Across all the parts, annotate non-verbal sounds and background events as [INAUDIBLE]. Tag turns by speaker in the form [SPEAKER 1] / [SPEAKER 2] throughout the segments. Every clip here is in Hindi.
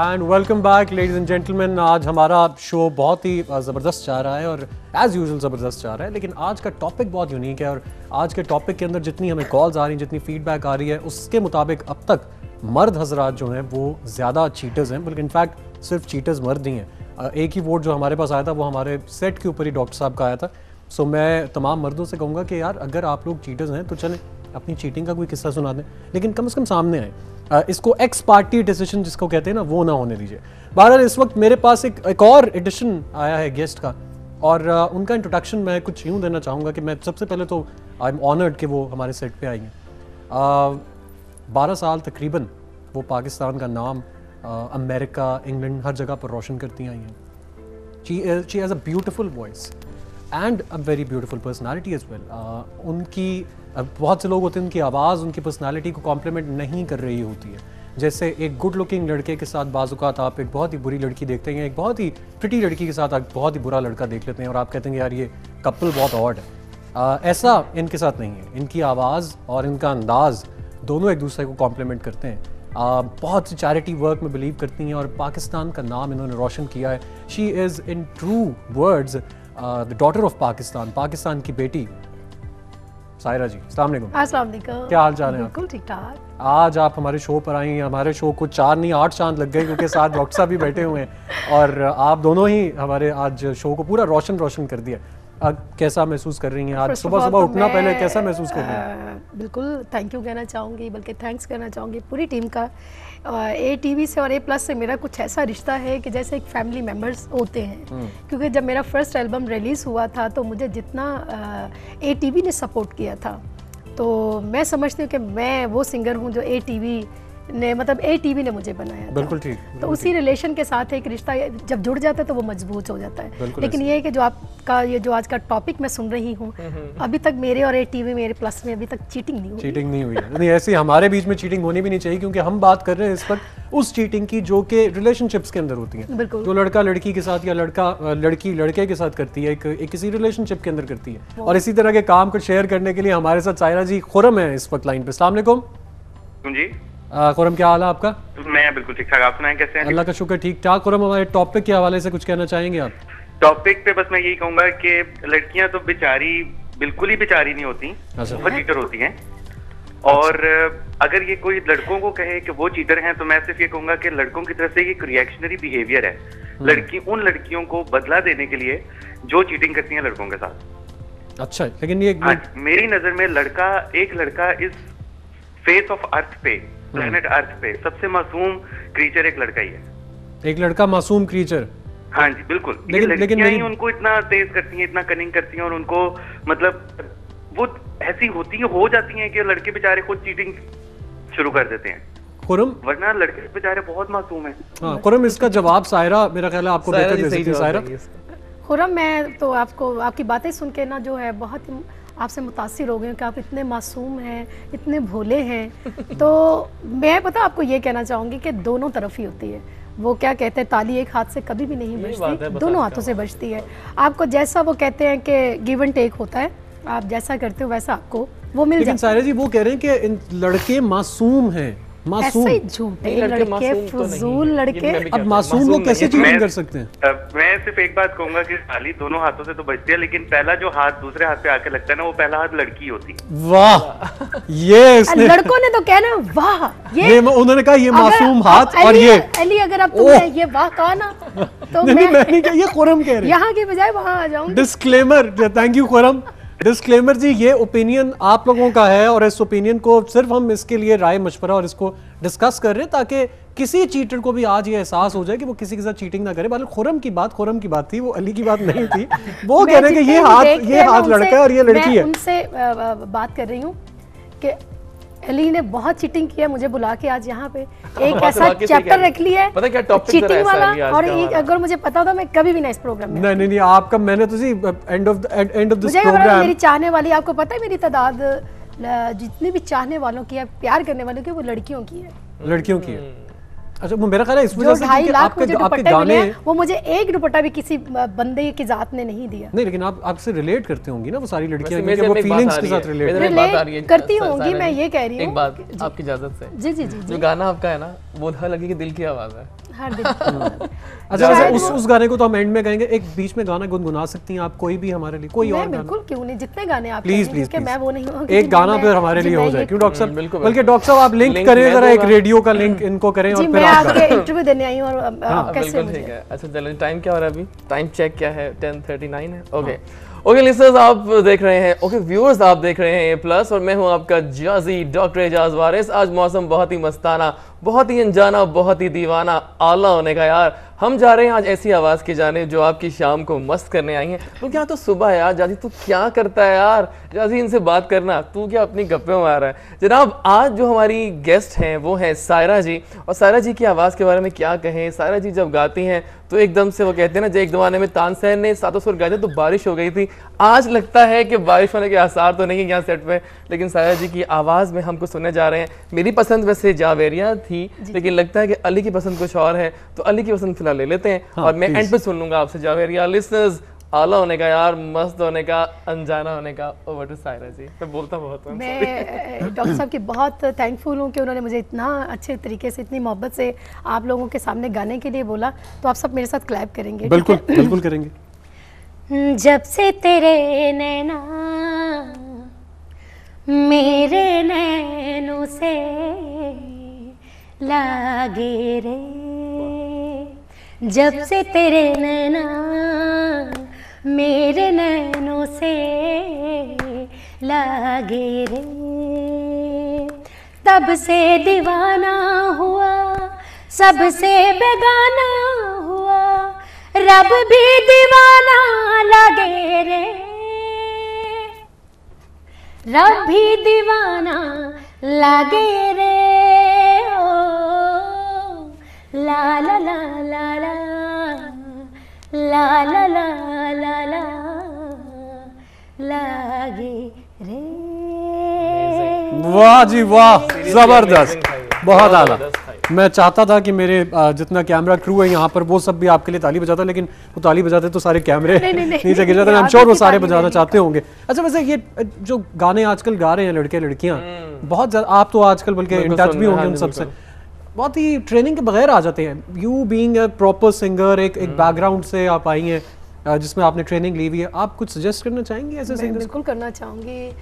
[SPEAKER 1] And welcome back ladies and gentleman आज हमारा शो बहुत ही ज़बरदस्त जा रहा है और एज़ यूजल ज़बरदस्त जा रहा है, लेकिन आज का टॉपिक बहुत यूनिक है और आज के टॉपिक के अंदर जितनी हमें कॉल्स आ रही हैं, जितनी फीडबैक आ रही है, उसके मुताबिक अब तक मर्द हजरात जो हैं, वो ज़्यादा चीटर्स हैं, बल्कि इनफैक्ट सिर्फ़ चीटर्स मर्द ही हैं। एक ही वोट जो हमारे पास आया था, वो हमारे सेट के ऊपर ही डॉक्टर साहब का आया था। सो मैं तमाम मर्दों से कहूँगा कि यार, अगर आप लोग चीटर्स हैं तो चलें, अपनी चीटिंग का कोई किस्सा सुना दें। लेकिन कम से कम सामने आए। इसको एक्स पार्टी डिसीज़न जिसको कहते हैं ना, वो ना होने दीजिए। बहरहाल, इस वक्त मेरे पास एक एक और एडिशन आया है गेस्ट का। और उनका इंट्रोडक्शन मैं कुछ यूँ देना चाहूँगा कि मैं सबसे पहले तो आई एम ऑनर्ड कि वो हमारे सेट पे आई हैं। बारह साल तकरीबन वो पाकिस्तान का नाम अमेरिका, इंग्लैंड, हर जगह पर रोशन करती आई हैं। She has a beautiful voice and a very beautiful personality as well उनकी बहुत से लोग होते हैं उनकी आवाज़ उनकी पर्सनैलिटी को कॉम्प्लीमेंट नहीं कर रही होती है। जैसे एक गुड लुकिंग लड़के के साथ बाजुकात आप एक बहुत ही बुरी लड़की देखते हैं एक बहुत ही प्रिटी लड़की के साथ आप बहुत ही बुरा लड़का देख लेते हैं और आप कहते हैं यार ये कपल बहुत ऑड है। आ, ऐसा इनके साथ नहीं है। इनकी आवाज़ और इनका अंदाज़ दोनों एक दूसरे को कॉम्प्लीमेंट करते हैं। आ, बहुत सी चैरिटी वर्क में बिलीव करती हैं और पाकिस्तान का नाम इन्होंने रोशन किया है। She is in true words the daughter of Pakistan Pakistan की बेटी सायरा जी अस्सलाम
[SPEAKER 2] वालेकुम
[SPEAKER 1] क्या हाल चाल है
[SPEAKER 2] बिल्कुल ठीक ठाक।
[SPEAKER 1] आज आप हमारे शो पर आई हमारे शो को चार नहीं आठ चाँद लग गए क्योंकि साथ डॉक्टर साहब भी बैठे हुए हैं और आप दोनों ही हमारे आज शो को पूरा रोशन रोशन कर दिया अब कैसा महसूस कर रही हैं आज सुबह सुबह तो उठना पहले कैसा महसूस कर रही हैं?
[SPEAKER 2] बिल्कुल थैंक यू कहना चाहूँगी बल्कि थैंक्स कहना चाहूँगी पूरी टीम का। ए टीवी से और ए प्लस से मेरा कुछ ऐसा रिश्ता है कि जैसे एक फैमिली मेंबर्स होते हैं हम्म। क्योंकि जब मेरा फ़र्स्ट एल्बम रिलीज़ हुआ था तो मुझे जितना ए टीवी ने सपोर्ट किया था तो मैं समझती हूँ कि मैं वो सिंगर हूँ जो ए टीवी ने मतलब ए टीवी ने मुझे बनाया
[SPEAKER 1] बिल्कुल ठीक
[SPEAKER 2] तो उसी रिलेशन के साथ एक रिश्ता जब जुड़ जाता है तो वो मज़बूत हो जाता है। लेकिन ये है कि जो आपका ये जो आज का टॉपिक मैं सुन रही हूँ हम्म, हम्म। अभी तक मेरे और ए टीवी मेरे प्लस में अभी तक चीटिंग नहीं हुई।
[SPEAKER 1] चीटिंग नहीं हुई नहीं ऐसी हमारे बीच में चीटिंग होनी भी नहीं चाहिए क्योंकि हम बात कर रहे हैं इस वक्त उस चीटिंग की जो कि रिलेशनशिप्स के अंदर होती है। बिल्कुल। जो लड़का लड़की के साथ या लड़का लड़की लड़के के साथ करती है एक, एक किसी रिलेशनशिप के अंदर करती है। और इसी तरह के काम को शेयर करने के लिए हमारे साथ सायरा जी खुरम है इस वक्त लाइन पे। सलाम
[SPEAKER 3] जी।
[SPEAKER 1] खुरम क्या हाल है आपका?
[SPEAKER 3] मैं बिल्कुल ठीक ठाक। आप सुनाए कैसे हैं?
[SPEAKER 1] अल्लाह का शुक्र ठीक ठाक। खुरम हमारे टॉपिक के हवाले से कुछ कहना चाहेंगे आप?
[SPEAKER 3] टॉपिक पे बस मैं यही कहूँगा कि लड़कियाँ तो बेचारी बिल्कुल ही बेचारी नहीं होती अच्छा। बहुत चीटर होती हैं। और अगर ये कोई लड़कों को कहे कि वो चीटर हैं तो मैं सिर्फ़ ये कहूँगा कि लड़कों की तरफ़ से ये रिएक्शनरी बिहेवियर है। हम्म। लड़की उन लड़कियों को बदला देने के लिए जो चीटिंग करती हैं लड़कों के साथ।
[SPEAKER 1] अच्छा लेकिन ये
[SPEAKER 3] हाँ, मेरी नज़र में लड़का एक लड़का इस फेस ऑफ़ अर्थ पे प्लेनेट अर्थ पे सबसे मासूम क्रीचर एक लड़का ही है।
[SPEAKER 1] एक लड़का मासूम क्रीचर
[SPEAKER 3] हाँ जी बिल्कुल। लेकिन लेकिन ही उनको इतना तेज करती हैं इतना कनिंग करती हैं और उनको मतलब वो ऐसी होती है हो जाती हैं कि लड़के बेचारे खुद चीटिंग शुरू कर देते हैं।
[SPEAKER 1] खुरम?
[SPEAKER 3] वरना लड़के बेचारे बहुत मासूम है।
[SPEAKER 1] हाँ खुरम इसका जवाब सायरा मेरा ख्याल है आपको बेहतर दे सकती है सायरा
[SPEAKER 2] खुरम मैं तो आपको आपकी बातें सुन के ना जो है बहुत आपसे मुतासर हो गए कि आप इतने मासूम हैं इतने भोले हैं। तो मैं पता आपको ये कहना चाहूँगी कि दोनों तरफ़ ही होती है। वो क्या कहते हैं ताली एक हाथ से कभी भी नहीं बचती दोनों हाथों से बजती है। आपको जैसा वो कहते हैं कि गिव एंड टेक होता है आप जैसा करते हो वैसा आपको वो मिल जाता
[SPEAKER 1] है। जी वो कह रहे हैं कि लड़के मासूम हैं।
[SPEAKER 2] मासूम। झूठे लड़के तो फजूल लड़के।
[SPEAKER 1] अब मासूम लोग कैसे चीटिंग कर सकते हैं?
[SPEAKER 3] मैं सिर्फ़ एक बात कहूँगा कि ताली दोनों हाथों से तो बचती है लेकिन पहला जो हाथ दूसरे हाथ पे आके लगता है ना वो पहला हाथ लड़की होती
[SPEAKER 1] वाह! [LAUGHS] ये
[SPEAKER 2] इसने लड़कों ने तो कहना वाह
[SPEAKER 1] ये, ये उन्होंने कहा ये मासूम हाथ और ये
[SPEAKER 2] अली अगर आप तुमने ये वाह कहा ना
[SPEAKER 1] तो मैं नहीं कहा ये खुरम कह रहे
[SPEAKER 2] यहाँ के बजाय वहाँ आ जाऊँगी।
[SPEAKER 1] Disclaimer thank you Khurram. Disclaimer जी ये ओपिनियन आप लोगों का है और इस ओपिनियन को सिर्फ़ हम इसके लिए राय मशवरा और इसको डिस्कस कर रहे हैं ताकि किसी चीटर को भी आज ये एहसास हो जाए कि वो किसी के साथ चीटिंग ना करे। बाल खुरम की बात खुरम की बात थी वो अली की बात नहीं थी। वो कह रहे हैं कि ये हाथ ये हाथ लड़का है और ये लड़की है।
[SPEAKER 2] उनसे बात कर रही हूँ कि अली ने बहुत चीटिंग किया मुझे बुला के आज यहाँ पे। [LAUGHS] एक ऐसा चैप्टर रख लिया है
[SPEAKER 4] पता क्या टॉपिक
[SPEAKER 2] चीटिंग वाला और एक अगर मुझे पता होता मैं कभी भी ना इस प्रोग्राम में
[SPEAKER 1] नहीं नहीं नहीं आपका मैंने तो see end of end of this program
[SPEAKER 2] मेरी चाहने वाली आपको पता है मेरी तादाद जितने भी चाहने वालों की है प्यार करने वालों की वो लड़कियों की है।
[SPEAKER 1] लड़कियों की है। अच्छा वो मेरा ख्याल है इस
[SPEAKER 2] जो
[SPEAKER 1] वजह से
[SPEAKER 2] ढाई लाख
[SPEAKER 1] आपके
[SPEAKER 2] मुझे
[SPEAKER 1] आपके गाने
[SPEAKER 2] वो मुझे एक दुपट्टा भी किसी बंदे की जात ने नहीं दिया।
[SPEAKER 1] नहीं लेकिन आप आपसे रिलेट करती होंगी ना वो सारी लड़कियाँ क्योंकि
[SPEAKER 4] मेरे
[SPEAKER 1] वो
[SPEAKER 4] में एक बात
[SPEAKER 1] फीलिंग्स के साथ रिलेट
[SPEAKER 4] है।
[SPEAKER 2] करती होंगी, मैं ये कह रही हूँ
[SPEAKER 4] एक
[SPEAKER 2] बात
[SPEAKER 4] आपकी इजाज़त से।
[SPEAKER 2] जी जी जी
[SPEAKER 4] जो। गाना आपका है ना वो हर लड़की के दिल की आवाज़ है।
[SPEAKER 2] हर दिन। [LAUGHS]
[SPEAKER 1] अच्छा वैसे उस उस गाने को तो हम एंड में कहेंगे एक बीच में गाना गुनगुना सकती हैं आप कोई भी हमारे लिए कोई और गाना।
[SPEAKER 2] बिल्कुल क्यों नहीं जितने गाने आप
[SPEAKER 1] प्लीज़ प्लीज़
[SPEAKER 2] मैं वो नहीं हूँ
[SPEAKER 1] एक गाना फिर हमारे लिए हो जाए। क्यों डॉक्टर
[SPEAKER 4] हम्म,
[SPEAKER 1] साहब बल्कि डॉक्टर साहब आप लिंक करें जरा एक रेडियो का [CLEARS THROAT] लिंक इनको करें और फिर
[SPEAKER 2] आपके इंटरव्यू देने आई हूँ और अब आप कैसे
[SPEAKER 4] ठीक है। अच्छा चलो टाइम क्या हो रहा है अभी? टाइम चेक क्या है? 10:39 है? ओके ओके लिसनर्स आप देख रहे हैं ओके व्यूअर्स आप देख रहे हैं ए प्लस और मैं हूँ आपका जाजी डॉक्टर एजाज वारिस आज मौसम बहुत ही मस्ताना बहुत ही अनजाना बहुत ही दीवाना आला होने का यार। हम जा रहे हैं आज ऐसी आवाज़ के जाने जो आपकी शाम को मस्त करने आई है। तो क्या तो सुबह है यार जाजी, तू क्या करता है यार? जाजी, इनसे बात करना। तू क्या अपनी गप्पे में आ रहा है? जनाब, आज जो हमारी गेस्ट हैं, वो हैं सायरा जी। और सायरा जी की आवाज़ के बारे में क्या कहें? सायरा जी जब गाती हैं तो एकदम से वो कहते हैं ना जो एक जमाने में तानसेन ने सातों सुर गाए थे तो बारिश हो गई थी। आज लगता है कि बारिश होने के आसार तो नहीं है यहाँ सेट पे लेकिन साया जी की आवाज़ में हमको सुनने जा रहे हैं। मेरी पसंद वैसे जावेरिया थी लेकिन लगता है कि अली की पसंद कुछ और है तो अली की पसंद फ़िलहाल ले लेते हैं।
[SPEAKER 1] हाँ,
[SPEAKER 4] और मैं एंड पे सुन लूँगा आपसे जावेरिया लिसनर्स आला होने का यार मस्त होने का अनजाना होने का ओवर टू सायरा जी। मैं बोलता बहुत हूँ
[SPEAKER 2] मैं [LAUGHS] डॉक्टर साहब की बहुत थैंकफुल हूँ कि उन्होंने मुझे इतना अच्छे तरीके से इतनी मोहब्बत से आप लोगों के सामने गाने के लिए बोला। तो आप सब मेरे साथ क्लैप करेंगे
[SPEAKER 1] बिल्कुल बिल्कुल करेंगे।
[SPEAKER 2] जब से तेरे नैना मेरे नैनों से लागे रे। जब से तेरे नैना मेरे नैनों से लागे रे। तब से दीवाना हुआ सबसे बेगाना हुआ, रब भी दीवाना लगे रे। रब भी दीवाना लगे रे, ओ, ला ला ला ला ला ला ला ला। लागे रे।
[SPEAKER 1] वाह जी वाह ज़बरदस्त। बहुत आला। मैं चाहता था कि मेरे जितना कैमरा क्रू है यहाँ पर वो सब भी आपके लिए ताली बजाता लेकिन वो ताली बजाते तो सारे कैमरे नीचे गिर जाते [LAUGHS] आई श्योर वो सारे बजाना चाहते होंगे। अच्छा वैसे ये जो गाने आजकल गा रहे हैं लड़के लड़कियाँ बहुत ज़्यादा आप तो आजकल बल्कि इन टच भी होंगे उन
[SPEAKER 4] हाँ
[SPEAKER 1] सबसे। बहुत ही ट्रेनिंग के बगैर आ जाते हैं। You being a proper singer एक एक बैकग्राउंड से आप आई हैं जिसमें आपने ट्रेनिंग ली हुई है आप कुछ सजेस्ट करना चाहेंगे ऐसे
[SPEAKER 2] मैं
[SPEAKER 1] सिंगर्स
[SPEAKER 2] बिल्कुल करना चाहूँगी।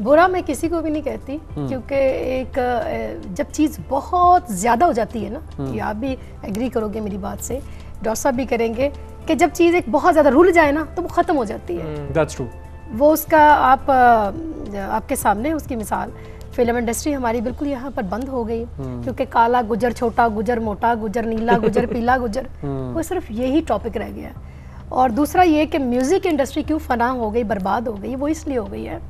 [SPEAKER 2] बुरा मैं किसी को भी नहीं कहती क्योंकि एक जब चीज़ बहुत ज़्यादा हो जाती है ना कि आप भी एग्री करोगे मेरी बात से डॉक्टर साहब भी करेंगे कि जब चीज़ एक बहुत ज़्यादा रुल जाए ना तो वो ख़त्म हो जाती है।
[SPEAKER 1] दैट्स ट्रू
[SPEAKER 2] वो उसका आप आपके सामने उसकी मिसाल फ़िल्म इंडस्ट्री हमारी बिल्कुल यहाँ पर बंद हो गई क्योंकि काला गुजर छोटा गुजर मोटा गुजर नीला गुजर [LAUGHS] पीला गुजर वो सिर्फ़ यही टॉपिक रह गया। और दूसरा ये कि म्यूज़िक इंडस्ट्री क्यों फना हो गई बर्बाद हो गई वो इसलिए हो गई है।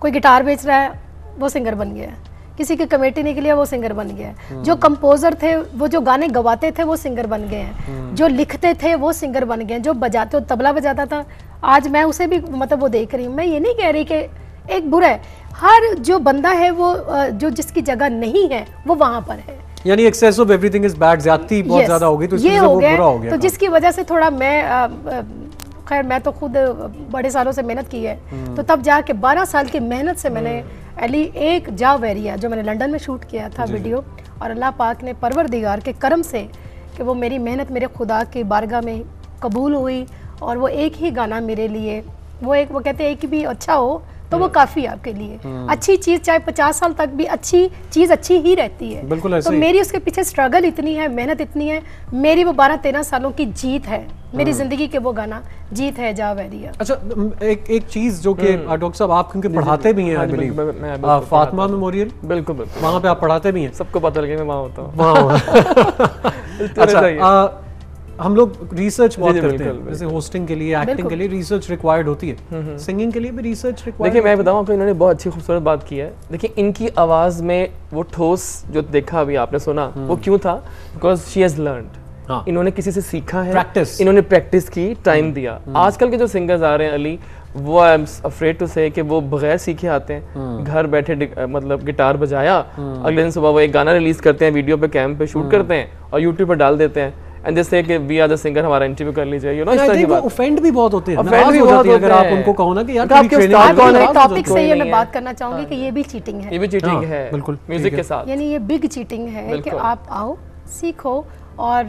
[SPEAKER 2] कोई गिटार बेच रहा है वो सिंगर बन गया है। किसी की कमेटी निकली है वो सिंगर बन गया है। जो कंपोजर थे वो जो गाने गवाते थे वो सिंगर बन गए हैं। जो लिखते थे वो सिंगर बन गए हैं। जो बजाते तबला बजाता था आज मैं उसे भी मतलब वो देख रही हूँ। मैं ये नहीं कह रही कि एक बुरा है। हर जो बंदा है वो जो जिसकी जगह नहीं है वो वहाँ पर है।
[SPEAKER 1] यानी excess of everything is bad ज्यादती बहुत
[SPEAKER 2] Yes,
[SPEAKER 1] ज़्यादा हो गई तो
[SPEAKER 2] ये हो गया
[SPEAKER 1] बुरा हो गया
[SPEAKER 2] तो जिसकी वजह से थोड़ा मैं खैर मैं तो खुद बड़े सालों से मेहनत की है।
[SPEAKER 1] हम्म।
[SPEAKER 2] तो तब जाके 12 साल की मेहनत से मैंने अली एक जा वेरिया जो मैंने लंदन में शूट किया था वीडियो और अल्लाह पाक ने परवरदिगार के करम से कि वो मेरी मेहनत मेरे खुदा की बारगाह में कबूल हुई और वो एक ही गाना मेरे लिए वो एक वो कहते हैं एक भी अच्छा हो तो। वो काफ़ी है आपके लिए। अच्छी चीज़ चाहे पचास साल तक भी अच्छी चीज़ अच्छी ही रहती है।
[SPEAKER 1] बिल्कुल ऐसे
[SPEAKER 2] तो मेरी उसके पीछे स्ट्रगल इतनी है मेहनत इतनी है मेरी वो बारह तेरह सालों की जीत है। मेरी
[SPEAKER 1] हम्म।
[SPEAKER 2] ज़िंदगी के वो गाना जीत है जा वैरिया
[SPEAKER 1] अच्छा एक एक चीज़ जो कि डॉक्टर साहब आप क्योंकि पढ़ाते भी हैं
[SPEAKER 4] हाँ
[SPEAKER 1] आई बिलीव
[SPEAKER 4] मैं बिल्कुल
[SPEAKER 1] फातिमा मेमोरियल?
[SPEAKER 4] बिल्कुल
[SPEAKER 1] वहाँ पे आप पढ़ाते भी हैं?
[SPEAKER 4] सबको पता लगे मैं वहाँ होता हूँ।
[SPEAKER 1] वाह [LAUGHS] अच्छा
[SPEAKER 4] है।
[SPEAKER 1] हम लोग रिसर्च बहुत करते हैं। जैसे होस्टिंग के लिए एक्टिंग के लिए रिसर्च रिक्वायर्ड होती है। सिंगिंग के लिए भी रिसर्च रिक्वायर्ड
[SPEAKER 4] देखिए मैं बताऊँ आपको इन्होंने बहुत अच्छी खूबसूरत बात की है। देखिए इनकी आवाज़ में वो ठोस जो देखा अभी आपने सुना वो क्यों था? बिकॉज़ शी हैज़ लर्नड
[SPEAKER 1] हाँ।
[SPEAKER 4] इन्होंने किसी से सीखा है।
[SPEAKER 1] Practice।
[SPEAKER 4] इन्होंने प्रैक्टिस की टाइम दिया। आजकल के जो सिंगर्स आ रहे हैं अली वो आई एम अफ्रेड टू से कि वो बगैर सीखे आते हैं।
[SPEAKER 1] हम्म।
[SPEAKER 4] घर बैठे मतलब गिटार बजाया। अगले दिन सुबह वो एक गाना रिलीज़ करते हैं वीडियो पे कैम पे
[SPEAKER 1] हम्म।
[SPEAKER 4] शूट करते हैं और यूट्यूब पर डाल देते हैं। एंड जैसे कि वी आर द सिंगर हमारा इंटरव्यू कर लीजिए। यू नो इस तरह की बात।
[SPEAKER 1] offend भी बहुत होते हैं। नाराज़
[SPEAKER 4] भी
[SPEAKER 1] हो
[SPEAKER 4] बहुत
[SPEAKER 1] जाती है अगर आप उनको कहो ना कि यार
[SPEAKER 4] आपके उस्ताद कौन है?
[SPEAKER 2] टॉपिक से ये मैं बात करना चाहूँगी कि ये भी चीटिंग है।
[SPEAKER 4] ये भी चीटिंग
[SPEAKER 1] हाँ,
[SPEAKER 4] है।
[SPEAKER 1] बिल्कुल,
[SPEAKER 4] म्यूज़िक के साथ।
[SPEAKER 2] यानी ये बिग चीटिंग है कि आप आओ सीखो और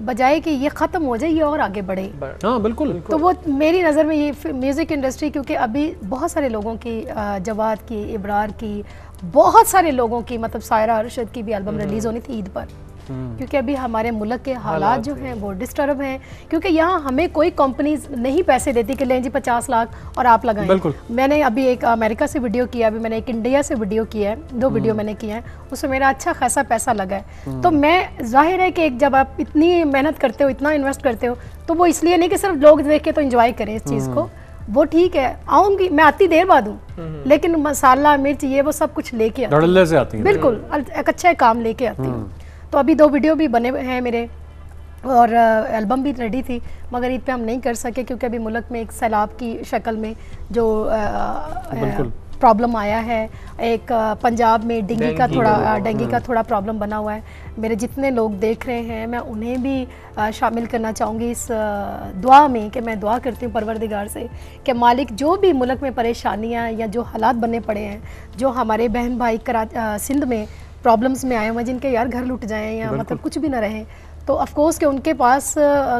[SPEAKER 2] बजाय कि ये ख़त्म हो जाए ये और आगे बढ़े।
[SPEAKER 1] हाँ बिल्कुल।
[SPEAKER 2] तो वो मेरी नज़र में ये म्यूज़िक इंडस्ट्री क्योंकि अभी बहुत सारे लोगों की जवाद की इब्रार की बहुत सारे लोगों की मतलब सायरा अरशद की भी एल्बम रिलीज़ होनी थी ईद पर। क्योंकि अभी हमारे मुल्क के हालात जो हैं वो डिस्टर्ब हैं क्योंकि यहाँ हमें कोई कंपनीज़ नहीं पैसे देती कि लें जी पचास लाख और आप लगाएँ।
[SPEAKER 1] बिल्कुल।
[SPEAKER 2] मैंने अभी एक अमेरिका से वीडियो किया अभी मैंने एक इंडिया से वीडियो किया है दो वीडियो मैंने किया है उसमें मेरा अच्छा खासा पैसा लगा है। तो मैं ज़ाहिर है कि एक जब आप इतनी मेहनत करते हो इतना इन्वेस्ट करते हो तो वो इसलिए नहीं कि सिर्फ़ लोग देख के तो इंजॉय करें इस चीज़ को। वो ठीक है आऊँगी मैं आती देर बाद हूँ लेकिन मसाला मिर्च ये वो सब कुछ लेके आती।
[SPEAKER 1] से आती
[SPEAKER 2] बिल्कुल एक अच्छा काम लेके आती हूँ। तो अभी दो वीडियो भी बने हुए हैं मेरे और एल्बम भी रेडी थी मगर ईद पे हम नहीं कर सके क्योंकि अभी मुल्क में एक सैलाब की शक्ल में जो प्रॉब्लम आया है एक पंजाब में डेंगू का थोड़ा डेंगू का थोड़ा प्रॉब्लम बना हुआ है। मेरे जितने लोग देख रहे हैं मैं उन्हें भी शामिल करना चाहूँगी इस दुआ में कि मैं दुआ करती हूँ परवरदिगार से कि मालिक जो भी मुल्क में परेशानियाँ या जो हालात बने पड़े हैं जो हमारे बहन भाई करा सिंध में प्रॉब्लम्स में आए हुए हैं जिनके यार घर लुट जाएँ या मतलब कुछ भी ना रहे। तो ऑफकोर्स कि उनके पास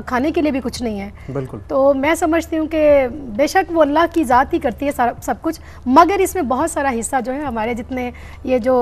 [SPEAKER 2] खाने के लिए भी कुछ नहीं है।
[SPEAKER 1] बिल्कुल।
[SPEAKER 2] तो मैं समझती हूँ कि बेशक वो अल्लाह की ज़ात ही करती है सारा सब कुछ मगर इसमें बहुत सारा हिस्सा जो है हमारे जितने ये जो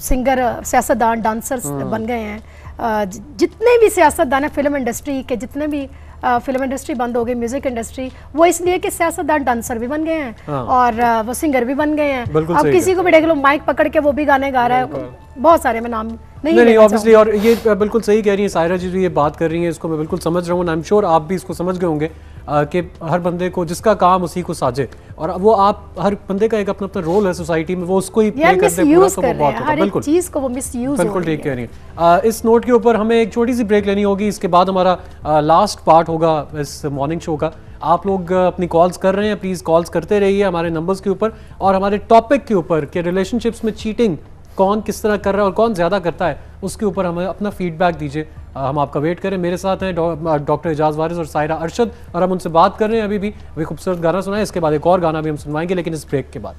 [SPEAKER 2] सिंगर सियासतदान डांसर्स बन गए हैं जितने भी सियासतदान हैं फ़िल्म इंडस्ट्री के जितने भी फ़िल्म इंडस्ट्री बंद हो गई म्यूज़िक इंडस्ट्री वो इसलिए कि सियासतदान डांसर भी बन गए हैं
[SPEAKER 1] हाँ।
[SPEAKER 2] और वो सिंगर भी बन गए हैं। अब किसी को भी देख लो माइक पकड़ के वो भी गाने गा रहा है। बहुत सारे मैं नाम नहीं
[SPEAKER 1] नहीं ऑब्वियसली और ये बिल्कुल सही कह रही है सायरा जी जो ये बात कर रही हैं इसको मैं बिल्कुल समझ रहा हूँ आई एम श्योर आप भी इसको समझ गए होंगे कि हर बंदे को जिसका काम उसी को साजे। और वो आप हर बंदे का एक अपना अपना रोल है सोसाइटी में वो उसको ही प्ले करते हैं पूरा
[SPEAKER 2] यूज़
[SPEAKER 1] तो बहुत होता है बिल्कुल।
[SPEAKER 2] चीज़ को वो मिस यूज़
[SPEAKER 1] बिल्कुल ठीक कह रही हैं। इस नोट के ऊपर हमें एक छोटी सी ब्रेक लेनी होगी इसके बाद हमारा लास्ट पार्ट होगा इस मॉर्निंग शो का। आप लोग अपनी कॉल्स कर रहे हैं प्लीज़ कॉल्स करते रहिए हमारे नंबर्स के ऊपर और हमारे टॉपिक के ऊपर कि रिलेशनशिप्स में चीटिंग कौन किस तरह कर रहा है और कौन ज़्यादा करता है, उसके ऊपर हमें अपना फीडबैक दीजिए। हम आपका वेट करें। मेरे साथ हैं डॉक्टर एजाज वारिस और सायरा अरशद, और हम उनसे बात कर रहे हैं अभी भी। अभी खूबसूरत गाना सुना है इसके बाद एक और गाना भी हम सुनवाएँगे, लेकिन इस ब्रेक के बाद।